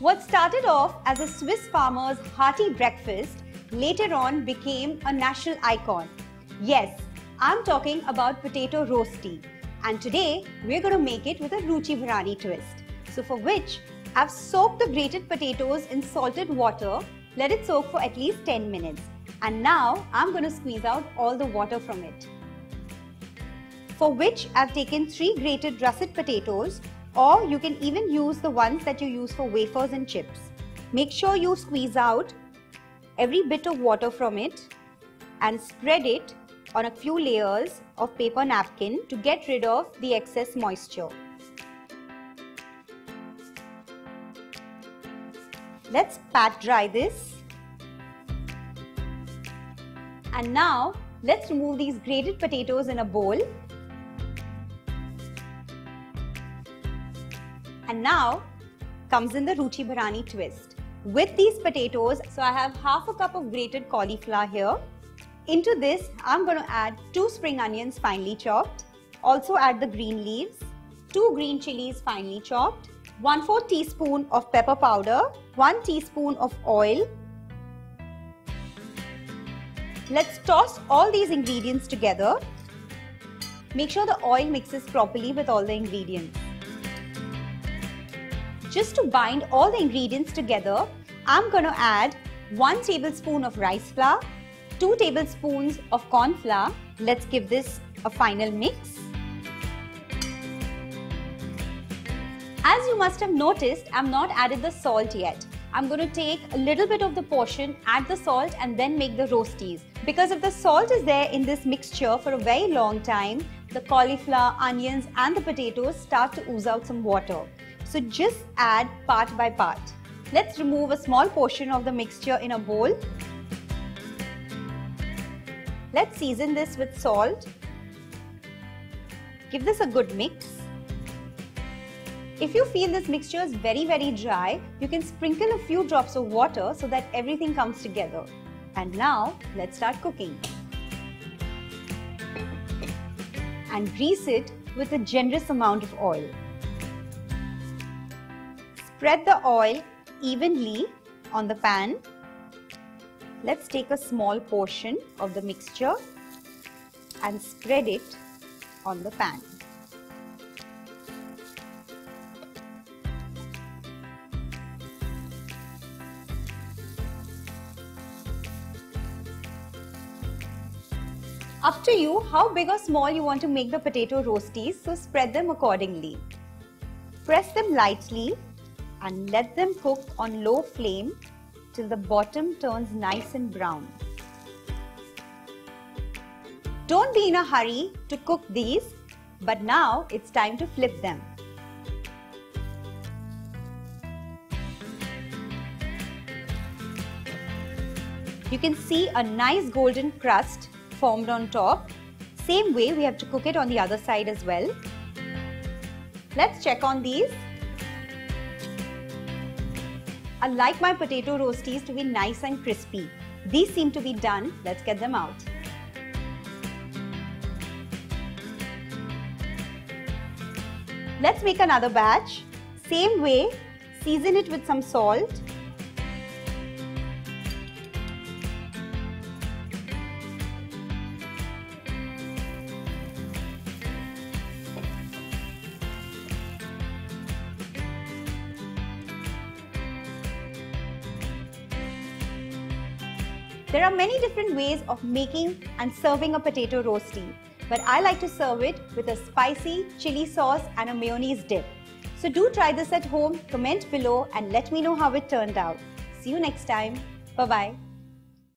What started off as a Swiss farmer's hearty breakfast later on became a national icon. Yes, I'm talking about potato rosti. And today we're going to make it with a Ruchi Bharani twist. So for which I've soaked the grated potatoes in salted water, let it soak for at least 10 minutes. And now I'm going to squeeze out all the water from it. For which I've taken 3 grated russet potatoes or you can even use the ones that you use for wafers and chips. Make sure you squeeze out every bit of water from it and spread it on a few layers of paper napkin to get rid of the excess moisture. Let's pat dry this. And now let's remove these grated potatoes in a bowl And now comes in the Ruchi Bharani twist. With these potatoes, so I have half a cup of grated cauliflower here. Into this, I'm going to add two spring onions finely chopped. Also add the green leaves, two green chilies finely chopped, 1 4 teaspoon of pepper powder, 1 teaspoon of oil. Let's toss all these ingredients together. Make sure the oil mixes properly with all the ingredients. Just to bind all the ingredients together, I'm going to add 1 tablespoon of rice flour, 2 tablespoons of corn flour. Let's give this a final mix. As you must have noticed, I'm not added the salt yet. I'm going to take a little bit of the portion, add the salt and then make the rostis. Because if the salt is there in this mixture for a very long time, the cauliflower, onions and the potatoes start to ooze out some water. So just add part by part. Let's remove a small portion of the mixture in a bowl. Let's season this with salt. Give this a good mix. If you feel this mixture is very very dry, you can sprinkle a few drops of water so that everything comes together. And now let's start cooking. And grease it with a generous amount of oil. Spread the oil evenly on the pan. Let's take a small portion of the mixture and spread it on the pan. Up to you how big or small you want to make the potato rostis, so spread them accordingly. Press them lightly and let them cook on low flame till the bottom turns nice and brown. Don't be in a hurry to cook these, but now it's time to flip them. You can see a nice golden crust formed on top. Same way we have to cook it on the other side as well. Let's check on these. I like my potato rostis to be nice and crispy. These seem to be done. Let's get them out. Let's make another batch. Same way, season it with some salt There are many different ways of making and serving a potato rosti, but I like to serve it with a spicy chili sauce and a mayonnaise dip. So do try this at home, comment below and let me know how it turned out. See you next time. Bye-bye.